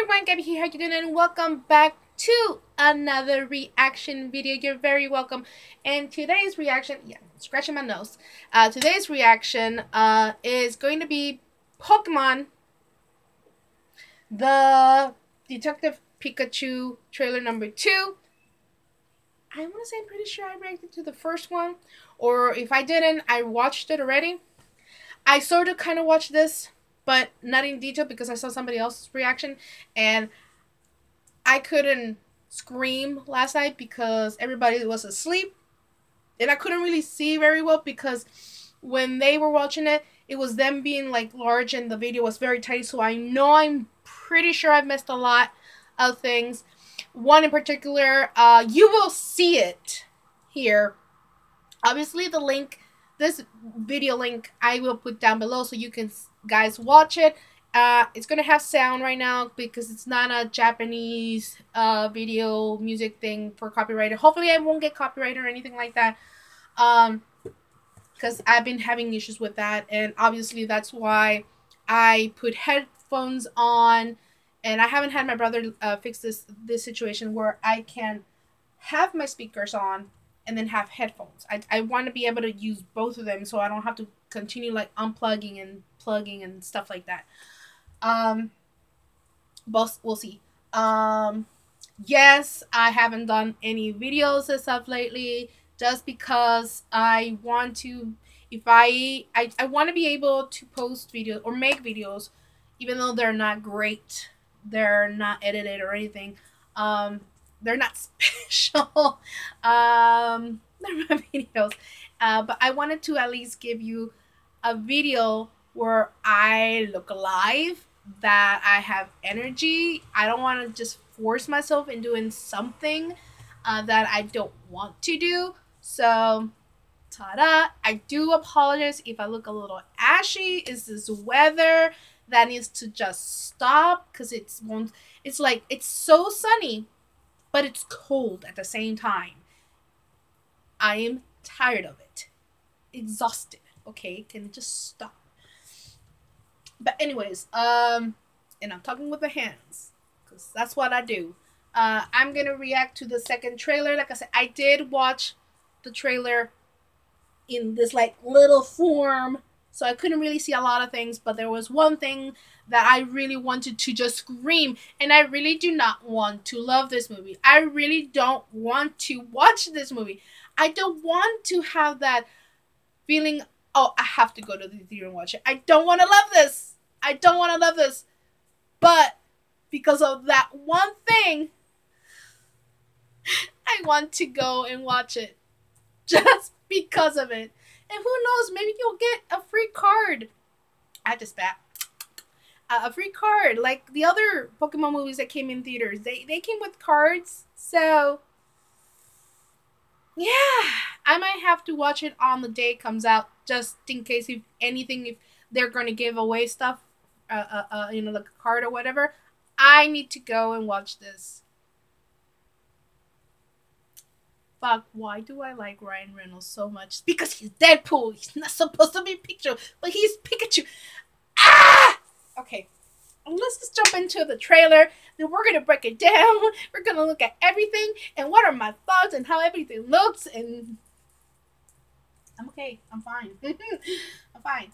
everyone, Gabby here, how you doing? And welcome back to another reaction video. You're very welcome. And today's reaction, yeah, scratching my nose. Uh, today's reaction uh, is going to be Pokemon, the Detective Pikachu trailer number two. I want to say I'm pretty sure I reacted to the first one. Or if I didn't, I watched it already. I sort of kind of watched this but not in detail because I saw somebody else's reaction and I couldn't scream last night because everybody was asleep and I couldn't really see very well because when they were watching it it was them being like large and the video was very tiny so I know I'm pretty sure I've missed a lot of things. One in particular uh, you will see it here. Obviously the link this video link I will put down below so you can guys watch it. Uh, it's gonna have sound right now because it's not a Japanese uh, video music thing for copyright. Hopefully I won't get copyright or anything like that. Um, because I've been having issues with that and obviously that's why I put headphones on and I haven't had my brother uh, fix this this situation where I can have my speakers on and then have headphones. I, I want to be able to use both of them so I don't have to continue like unplugging and plugging and stuff like that. Um, but we'll see. Um, yes, I haven't done any videos and stuff lately just because I want to if I I, I want to be able to post videos or make videos even though they're not great they're not edited or anything um they're not special. um, they're my videos. Uh, but I wanted to at least give you a video where I look alive, that I have energy. I don't want to just force myself in doing something uh, that I don't want to do. So, ta-da! I do apologize if I look a little ashy. Is this weather that needs to just stop? Because it's won't. It's like it's so sunny but it's cold at the same time. I am tired of it. Exhausted. Okay, can it just stop? But anyways, um, and I'm talking with the hands because that's what I do. Uh, I'm gonna react to the second trailer. Like I said, I did watch the trailer in this like little form so I couldn't really see a lot of things, but there was one thing that I really wanted to just scream, and I really do not want to love this movie. I really don't want to watch this movie. I don't want to have that feeling, oh, I have to go to the theater and watch it. I don't want to love this. I don't want to love this. But because of that one thing, I want to go and watch it. Just because of it. And who knows, maybe you'll get a free card. I just that. Uh, a free card, like the other Pokemon movies that came in theaters. They they came with cards, so yeah, I might have to watch it on the day it comes out, just in case if anything, if they're gonna give away stuff, uh, uh, uh you know, like a card or whatever. I need to go and watch this. Fuck, why do I like Ryan Reynolds so much? Because he's Deadpool. He's not supposed to be Pikachu, but he's Pikachu. Ah! Okay. Let's just jump into the trailer. Then we're gonna break it down. We're gonna look at everything and what are my thoughts and how everything looks and I'm okay. I'm fine. I'm fine.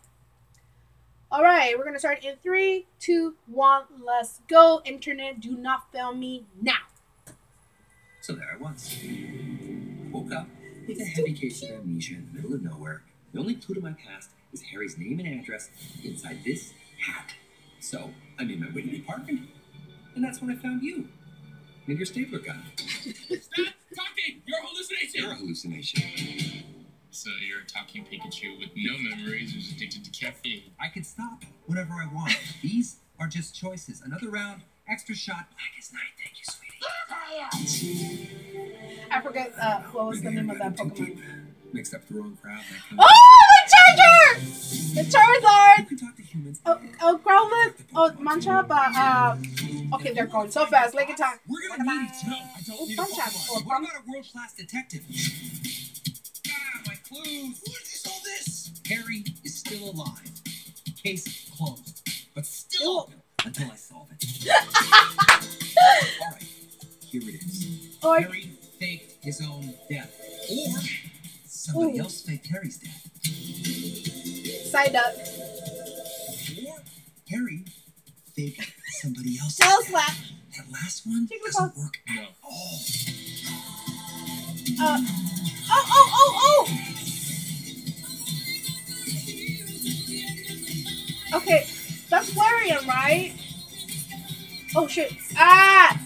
All right, we're gonna start in three, two, one. Let's go. Internet, do not fail me now. So there I was. Woke up with a heavy case of amnesia in the middle of nowhere. The only clue to my past is Harry's name and address inside this hat. So I made my way to the apartment, and that's when I found you and your stapler gun. Stop talking! You're a hallucination! You're a hallucination. So you're a talking Pikachu with no memories who's addicted to caffeine. I can stop whenever I want. These are just choices. Another round, extra shot, black as night. Thank you, sweetie. Ah, I forget uh, what was the name of that Pokemon. Mixed up the wrong crowd. Oh, the Charger! The Charizard! You can talk to humans. Oh, oh Growlithe. Oh, Machamp. Uh, uh, okay, they're going so fast. Like a time. We're gonna need each other. I don't oh, need Machamp. What about a world-class detective? Ah, my clues. What is all this? Harry is still alive. Case closed, but still open until I solve it. all right, here it is. Or Harry faked his own death. Or somebody Ooh. else faked Harry's death. side up. Or Harry faked somebody else's Tail death. slap. That last one Jigglypuff. doesn't work No. at all. Uh, oh, oh, oh, oh! Okay, that's Flareon, right? Oh shit. Ah!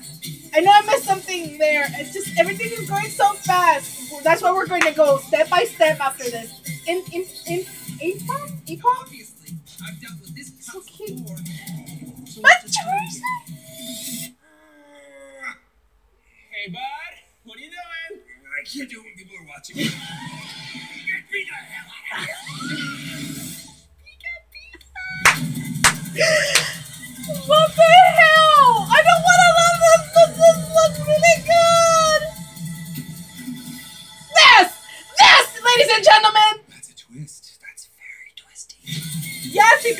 I know I missed something there. It's just everything is going so fast. That's why we're going to go step by step after this. In in in Aipom? Aipom? Obviously, I've dealt with this So cute. before. So But let's just- Hey, bud. What are you doing? I can't do it when people are watching. Get me the hell out of here! What the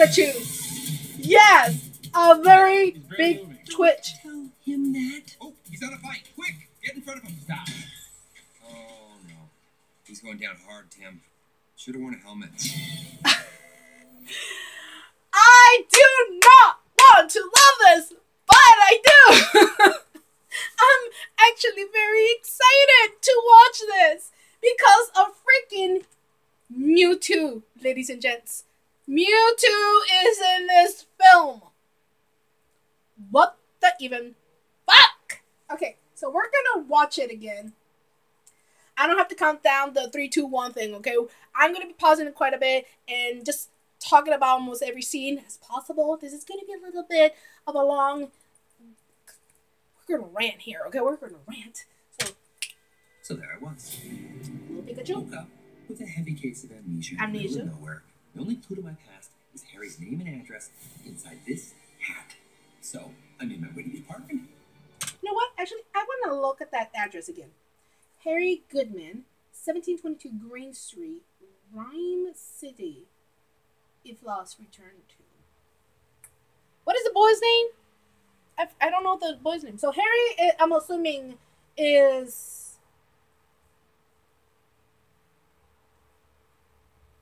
Pikachu. Yes, a very big moving. twitch. Tell him that. Oh, he's on a bike. Quick, get in front of him. Stop. Oh no, he's going down hard, Tim. Should have worn a helmet. I do not want to love this, but I do. I'm actually very excited to watch this because of freaking Mewtwo, ladies and gents. Mewtwo is in this film. What the even fuck? Okay, so we're gonna watch it again. I don't have to count down the three, two, one thing, okay? I'm gonna be pausing it quite a bit and just talking about almost every scene as possible. This is gonna be a little bit of a long. We're gonna rant here, okay? We're gonna rant. So, So there I was. little Pikachu. Woke up with a heavy case of amnesia, Amnesia? nowhere. The only clue to my past is Harry's name and address inside this hat. So I made my way to the apartment. You know what? Actually, I want to look at that address again. Harry Goodman, 1722 Green Street, Ryme City. If lost, return to. What is the boy's name? I, I don't know the boy's name. So Harry, eh, I'm assuming, is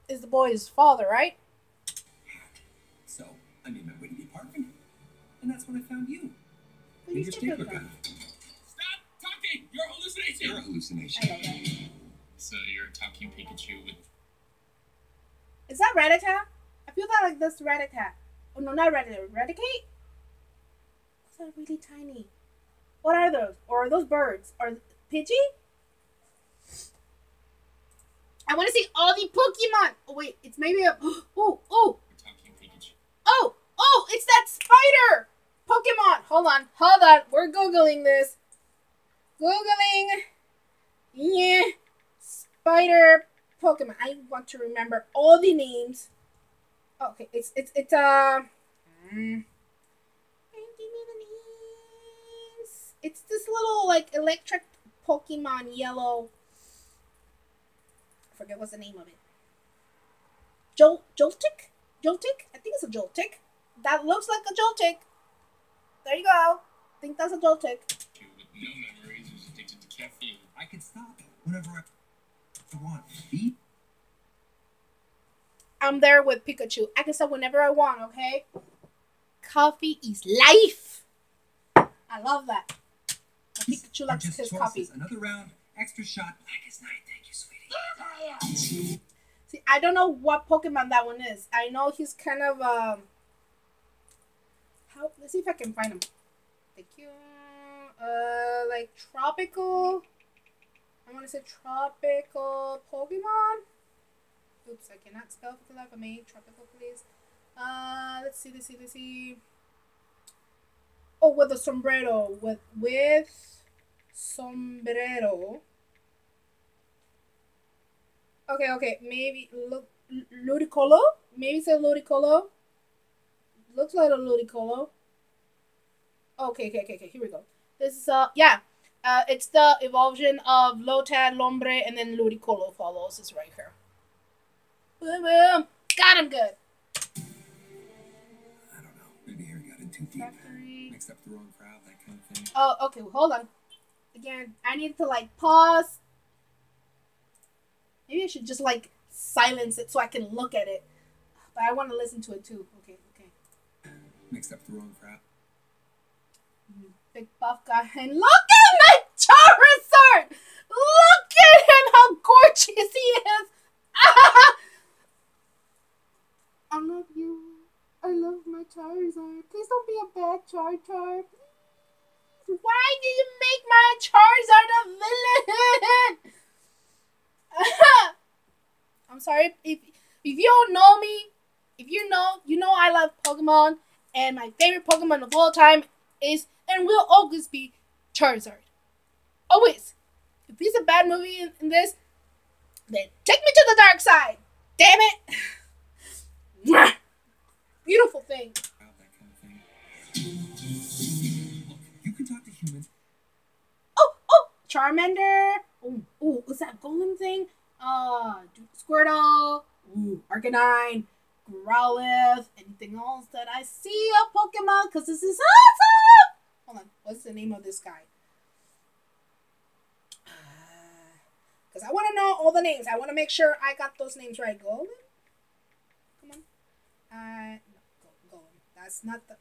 is the boy's father, right? So I made my way to the apartment, and that's when I found you. Where And you your stapler stapler gun? gun. Stop talking. You're a hallucination. You're a hallucination. I love. So you're a talking Pikachu with Is that Rattata? I feel that like this Rattata. Oh no, not Rattata. Raticate? Those are really tiny. What are those? Or are those birds? Are Pidgey? I want to see all the Pokemon. Oh wait, it's maybe a. Oh oh a talking Pikachu. oh oh! It's that spider Pokemon. Hold on, hold on. We're googling this. Googling. Yeah, spider Pokemon. I want to remember all the names. Okay, it's it's it's uh. mm. Give me the names. It's this little like electric Pokemon yellow. Forget what's the name of it. Jol Joltik? Joltik? I think it's a Joltik. That looks like a Joltik. There you go. I think that's a with no memories who's addicted to caffeine. I can stop whenever I want. Beep. I'm there with Pikachu. I can stop whenever I want, okay? Coffee is life. I love that. Pikachu likes his choices. coffee. Another round, extra shot, black as night. See, I don't know what Pokemon that one is. I know he's kind of um. How? Let's see if I can find him. Thank you. Uh, like tropical. I want to say tropical Pokemon. Oops, I cannot spell for the life of me. Tropical, please. Uh, let's see, let's see, let's see. Oh, with a sombrero. With with sombrero. Okay, okay, maybe Lu- Ludicolo? Maybe it's a Ludicolo. Looks like a Ludicolo. Okay, okay, okay, okay, here we go. This is, uh, yeah. Uh, it's the evolution of Lotad, Lombre, and then Ludicolo follows. It's right here. Boom, boom. Got him good. I don't know. Maybe Harry got in too deep. Factory. Mixed up the wrong crowd, that kind of thing. Oh, okay, hold on. Again, I need to like pause. Maybe I should just like silence it so I can look at it. But I want to listen to it too. Okay, okay. Mixed up the wrong crap. Mm-hmm. Big buff guy. And look at my Charizard! Look at him, how gorgeous he is! I love you. I love my Charizard. Please don't be a bad Charizard. Please. Why did you make my Charizard a villain? I'm sorry if if you don't know me, if you know, you know I love Pokemon, and my favorite Pokemon of all time is and will always be Charizard. Always. If he's a bad movie in, in this, then take me to the dark side. Damn it. Beautiful thing. Crap, that kind of thing. You can talk to humans. Oh, oh, Charmander. Oh, oh, what's that golem thing? Uh, Squirtle. Ooh, Arcanine. Growlithe. Anything else that I see of Pokemon? Because this is awesome. Hold on. What's the name of this guy? Because I want to know all the names. I want to make sure I got those names right. Golem? Come on. Uh, no, Go- Golem. That's not the.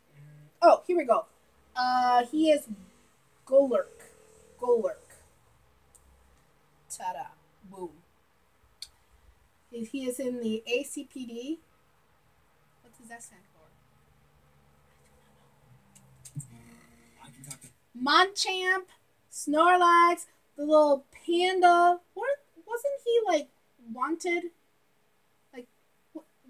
Oh, here we go. Uh, he is Golurk. Golurk. Ta-da. He, is in the ACPD. What does that stand for? Machamp, Snorlax, the little panda. What wasn't he like wanted? Like,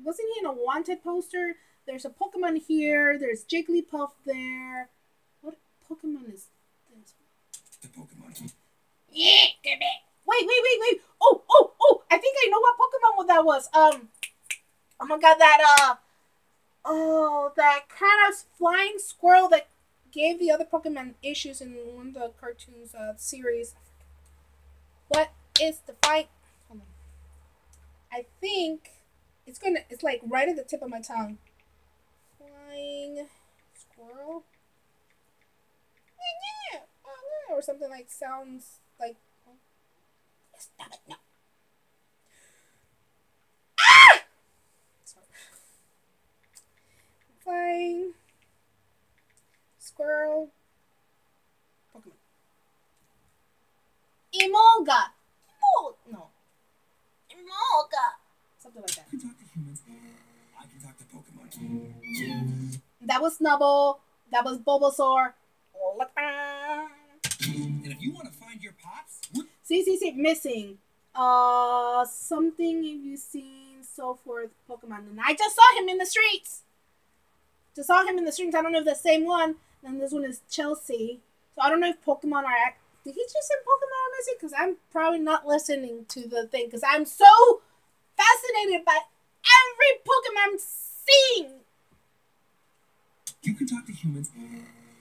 wasn't he in a wanted poster? There's a Pokemon here. There's Jigglypuff there. What Pokemon is this? The Pokemon. Yeah, give it. Wait, wait, wait, wait. Oh, oh, oh! I think I know what Pokemon that was. Um, oh my god, that uh, oh, that kind of flying squirrel that gave the other Pokemon issues in one of the cartoons uh series. What is the fight? I think it's gonna. It's like right at the tip of my tongue. Flying squirrel. Or something like sounds like. Stop it! No. Ah! Sorry. Flying squirrel. Pokemon. Emolga. Emol. No. Emolga. Something like that. I can talk to humans. I can talk to Pokemon. That was Snubbull. That was Bulbasaur. And if you want to find your pops, See, see, see, missing. Uh, something have you seen so forth Pokemon? And I just saw him in the streets. Just saw him in the streets. I don't know if the same one. And this one is Chelsea. So I don't know if Pokemon are. act- Did he just say Pokemon are missing? Because I'm probably not listening to the thing. Because I'm so fascinated by every Pokemon I'm seeing. You can talk to humans.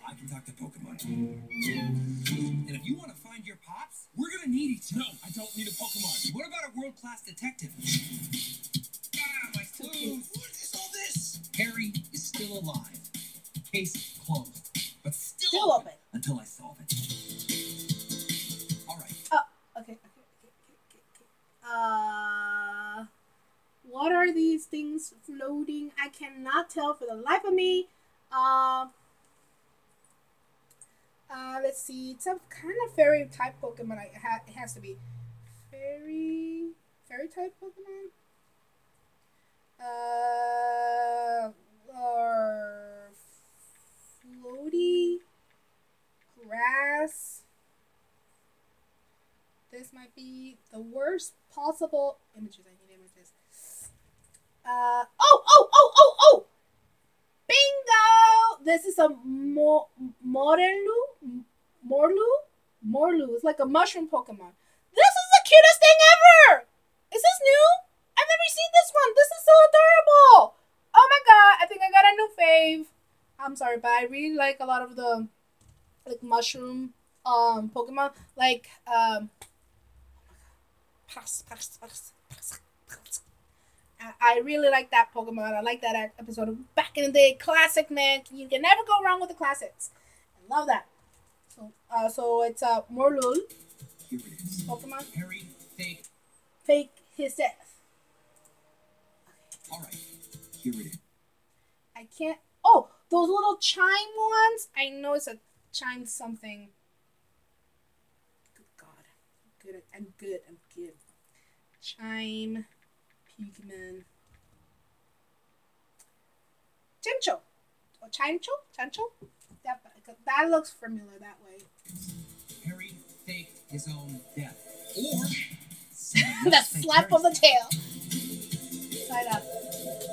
I can talk to Pokemon. And if you want to find your pops, we're gonna need each other. No, I don't need a Pokemon. What about a world-class detective? Ah, my clues. Harry is still alive. Case closed, but still, Still open. until I solve it. All right. Okay, okay, okay, okay, okay, okay. Uh, what are these things floating? I cannot tell for the life of me. Uh, uh, let's see. It's a kind of fairy type Pokemon. I ha- it has to be fairy fairy type Pokemon. Uh, or floaty grass this might be the worst possible images. I need images. Uh oh oh oh oh oh! Bingo! This is a mo- Morelu, Morlu, Morlu. It's like a mushroom Pokemon. This is the cutest thing ever. Is this new? I've never seen this one. This is so adorable. Oh my god! I think I got a new fave. I'm but I really like a lot of the like mushroom um Pokemon. Like um I- I really like that Pokemon. I like that episode of back in the day. Classic, man. You can never go wrong with the classics. I love that. So, uh, so it's uh, Morlul, Here it is. Pokemon, Harry, fake. fake his death. All right. Here it is. I can't. Oh, those little chime ones. I know it's a chime something. Good God, good. I'm good. I'm good. Chime, Pigman, Chincho. Oh, Chincho, Chincho. That that looks familiar that way. Harry faked his own death. Or the slap of the tail. Side up.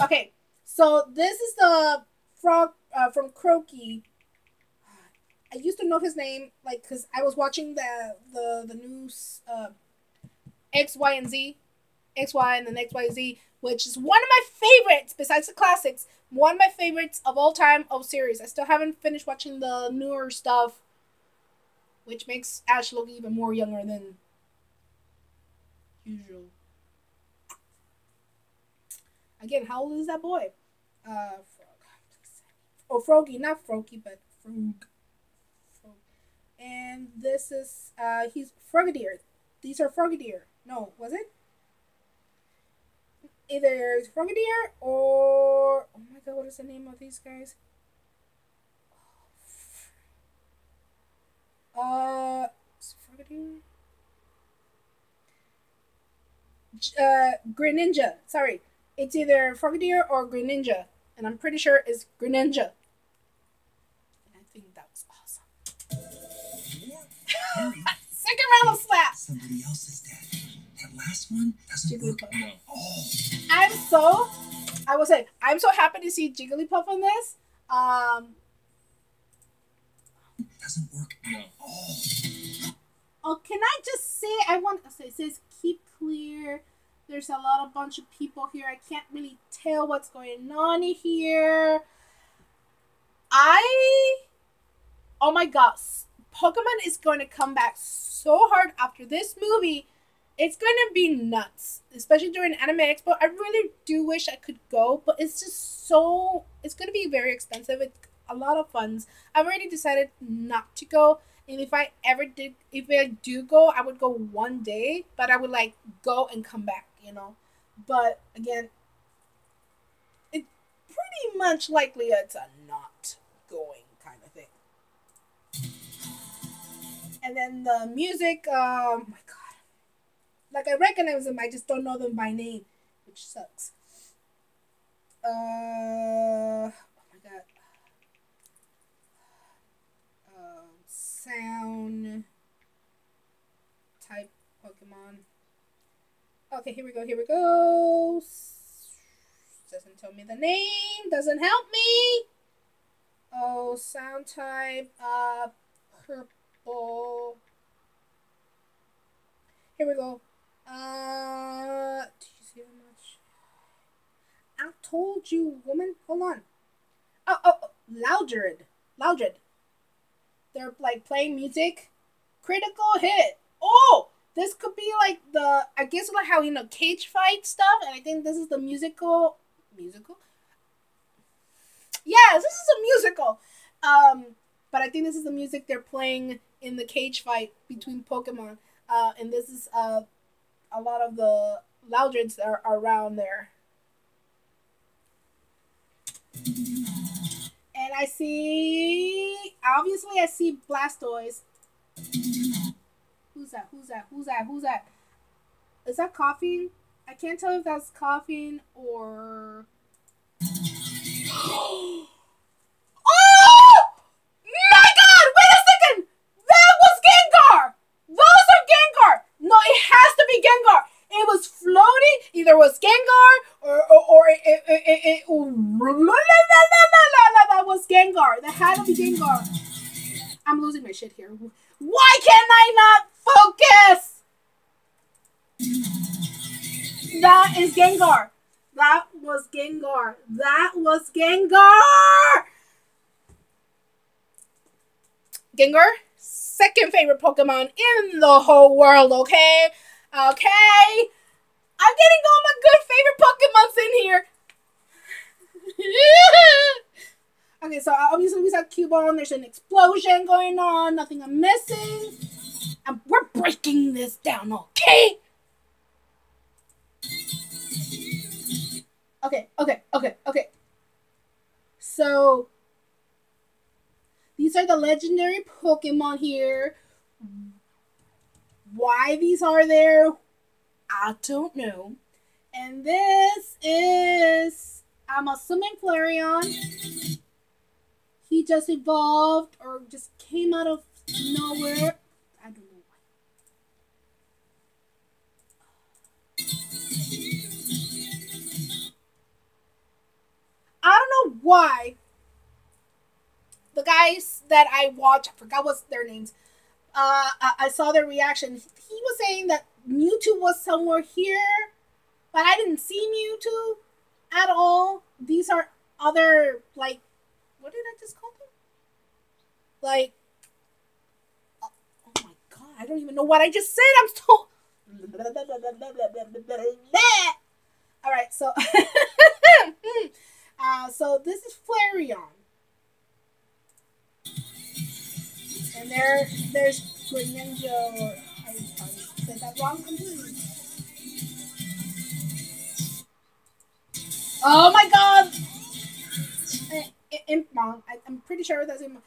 Okay, so this is the frog uh, from Croaky. I used to know his name, like, cause I was watching the the the news, uh, X, Y, and Z, X, Y, and then X, Y, Z, which is one of my favorites besides the classics. One of my favorites of all time of series. I still haven't finished watching the newer stuff, which makes Ash look even more younger than usual. Again, how old is that boy? Uh. Oh, Froggy, not Froggy, but Frog. Frog. And this is, uh, he's Frogadier. These are Frogadier. No, was it? Either it's Frogadier or, oh my god, what is the name of these guys? Uh, Frogadier? uh, Greninja. Sorry, it's either Frogadier or Greninja, and I'm pretty sure it's Greninja. And I think that was awesome. Second round of slaps. somebody else is dead. That last one doesn't work. Jigglypuff. No. Oh, I'm so, I will say, I'm so happy to see Jigglypuff on this. Um, doesn't work. at all. oh, can I just say, I want, so it says keep clear. There's a lot of bunch of people here. I can't really tell what's going on here. I, oh my gosh, Pokemon is going to come back so hard after this movie. It's going to be nuts, especially during Anime Expo. I really do wish I could go, but it's just so. It's going to be very expensive. It's a lot of funds. I've already decided not to go, and if I ever did, if I do go, I would go one day, but I would like go and come back, you know. But again, it's pretty much likely it's a not going kind of thing. And then the music, um, my God, like I recognize them, I just don't know them by name, which sucks. Uh, oh my God. Um, sound type Pokemon. Okay, here we go. Here we go. Doesn't tell me the name. Doesn't help me. Oh, sound type. Uh, purple. Here we go. Uh, do you see how much? I told you, woman. Hold on. Oh, oh, oh, Loudred. Loudred. They're like playing music. Critical hit. Oh, this could be like the I guess like how you know cage fight stuff, and I think this is the musical musical. Yes, this is a musical. Um, but I think this is the music they're playing in the cage fight between Pokemon. Uh, and this is uh a lot of the Loudreds are, are around there. And I see, obviously, I see Blastoise. Who's that? Who's that? Who's that? Who's that? Is that Koffing? I can't tell if that's Koffing or. oh! My god! Wait a second! That was Gengar! Gengar! No, it has to be Gengar! It was floating, either was Gengar or or, or it, it, it, it that was Gengar. The had of Gengar. I'm losing my shit here. Why can I not focus? That is Gengar. That was Gengar. That was Gengar. Gengar, second favorite Pokemon in the whole world, okay? Okay? I'm getting all my good favorite Pokemons in here. Okay, so obviously we saw Cubone. There's an explosion going on. Nothing I'm missing. And we're breaking this down, okay? Okay, okay, okay, okay. So these are the legendary Pokemon here. Why these are there, I don't know. And this is, I'm assuming Flareon. He just evolved or just came out of nowhere. I don't know why. I don't know why the guys that I watch, I forgot what's their names. Uh, I, I saw their reaction. He was saying that Mewtwo was somewhere here, but I didn't see Mewtwo at all. These are other like, what did I just call them? Like, oh, oh my god, I don't even know what I just said. I'm still. All right, so, uh, so this is Flareon. And there, there's Greninja, or I, I said that wrong completely. Oh my god! Impmon, I, I'm pretty sure that's Impmon.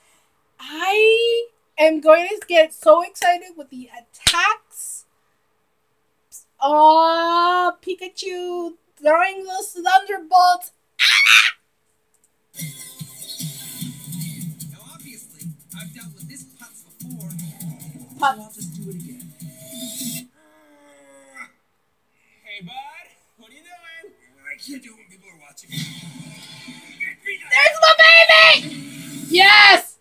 I am going to get so excited with the attacks. Oh, Pikachu throwing those thunderbolts. Now, obviously, I've dealt with this putz before, so I'll just do it again. Hey, bud. What are you doing? I can't do it baby! Yes!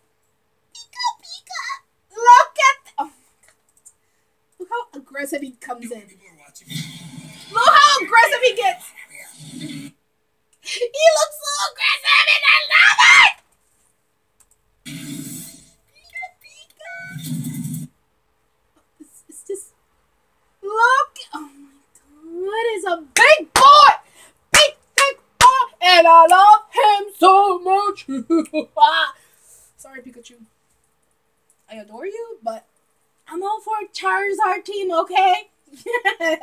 Pika Pika! Look at oh. Look how aggressive he comes in. when people are watching. Look how aggressive he gets. He looks so aggressive and I love it! Pika Pika! It's, it's just look oh my god, it's a big boy! Big big boy! And I love him much! Sorry, Pikachu. I adore you, but I'm all for Charizard team, okay?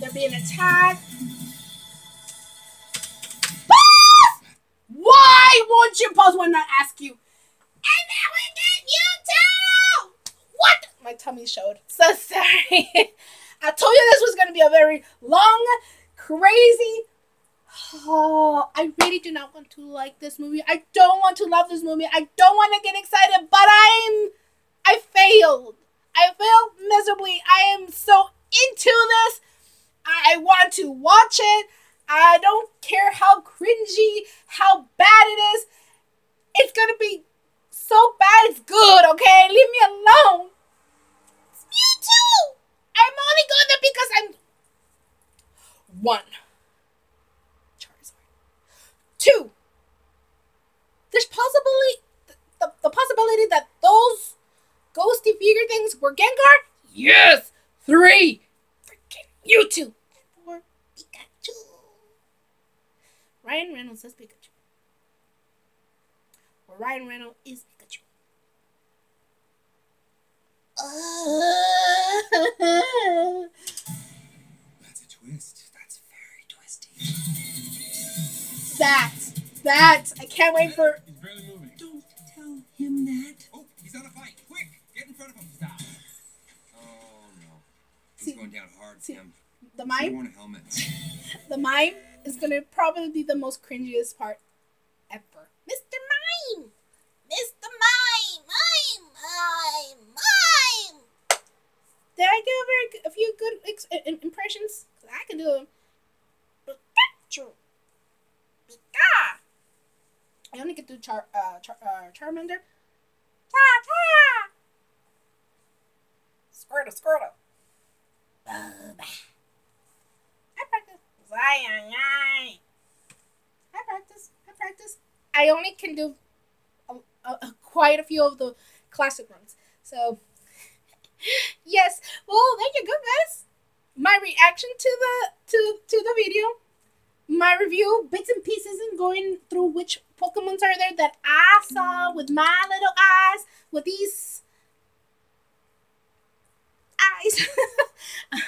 They're being attacked. Why won't you pause when I ask you? And now we get you too! What? My tummy showed. So sorry. I told you this was going to be a very long, crazy. Oh, I really do not want to like this movie. I don't want to love this movie. I don't want to get excited, but I'm. I failed. I failed miserably. I am so into this. I want to watch it. I don't care how cringy, how bad it is. It's gonna be so bad it's good, okay? Leave me alone. I'm only going there because I'm one. Two. There's possibly the, the, possibility that those ghosty figure things were Gengar? Yes! Three! Freaking! And four, Pikachu. Ryan Reynolds says Pikachu. Or Ryan Reynolds is Pikachu. Uh, That's a twist. That's very twisty. that. That. I can't wait for. He's barely moving. Don't tell him that. Oh, he's on a fight. Quick, get in front of him. Stop. Oh no. He's See- going down hard, see- Tim. The You mime? want a helmet. The mime is gonna probably be the most cringiest part ever. Mr. Mime! Mr. Mime! Mime! Mime! Mime! Did I do a very good, a few good ex- im- impressions? 'Cause I can do them. Pikachu! Pika! I only can do Char uh, Char uh, Charmander. Cha cha! Squirtle, Squirtle. I practice. I practice. I practice. I only can do a, a, a- quite a few of the classic ones. So, yes. Well, there you go, guys. my reaction to the to to the video, my review, bits and pieces, and going through which Pokemons are there that I saw with my little eyes, with these eyes.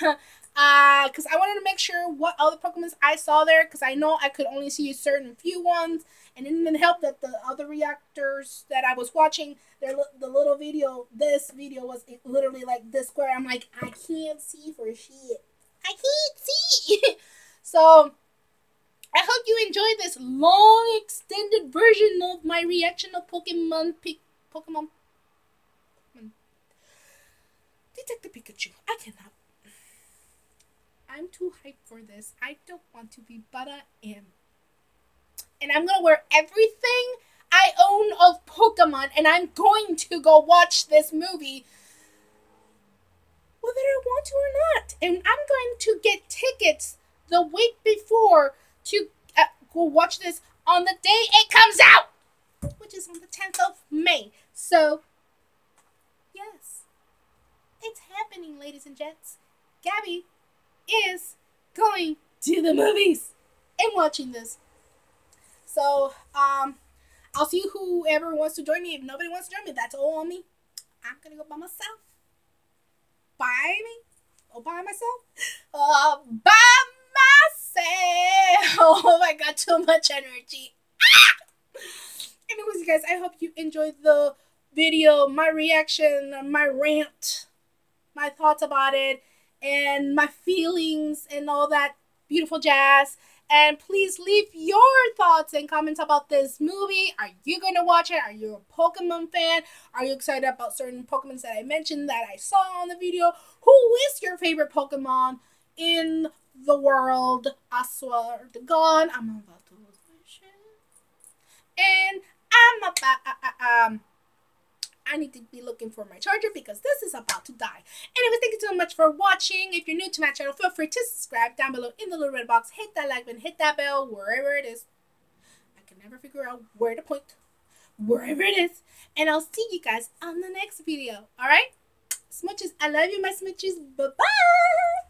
Uh, Uh, because I wanted to make sure what other Pokemons I saw there, because I know I could only see a certain few ones, and it didn't help that the other reactors that I was watching, their the little video, this video was literally like this square. I'm like, I can't see for shit. I can't see. so, I hope you enjoyed this long extended version of my reaction of Pokemon P- Pokemon. Detective Pikachu. I cannot I'm too hyped for this. I don't want to be, but I am. And I'm gonna wear everything I own of Pokemon, and I'm going to go watch this movie, whether I want to or not. And I'm going to get tickets the week before to uh, go watch this on the day it comes out, which is on the 10th of May. So, yes, it's happening, ladies and gents. Gabby is going to the movies and watching this. So, um, I'll see whoever wants to join me. If nobody wants to join me, that's all on me. I'm gonna go by myself. By me? Oh, by myself? Uh, by myself. Oh my god, too much energy. Ah! Anyways, you guys, I hope you enjoyed the video, my reaction, my rant, my thoughts about it and my feelings and all that beautiful jazz. And please leave your thoughts and comments about this movie. Are you going to watch it? Are you a Pokemon fan? Are you excited about certain Pokemons that I mentioned that I saw on the video? Who is your favorite Pokemon in the world? I swear to God, I'm about to lose my shit. And I'm about, uh, uh, um, I need to be looking for my charger because this is about to die. Anyways, thank you so much for watching. If you're new to my channel, feel free to subscribe down below in the little red box. Hit that like button, hit that bell, wherever it is. I can never figure out where to point. Wherever it is. And I'll see you guys on the next video. Alright? Smooches, I love you, my smooches. Bye-bye!